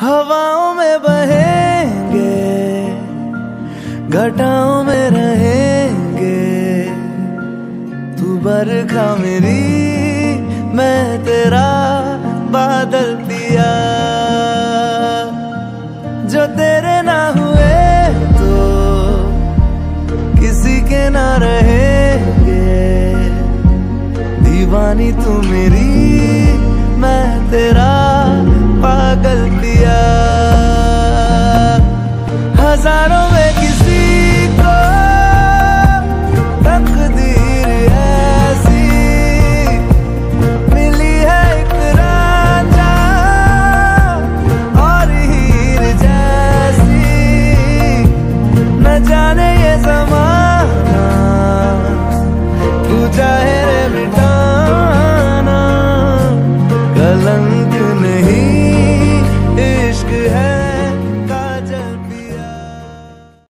हवाओं में बहेंगे, घटाओं में रहेंगे। तू बरखा मेरी, मैं तेरा बादल पिया जो तेरे ना हुए तो किसी के ना रहेंगे। दीवानी तू मेरी हज़ारों में किसी को तकदीर ऐसी मिली है एक राजा और हीर जैसी। न जाने ये जमाना तू चाहे मिटाना कलंक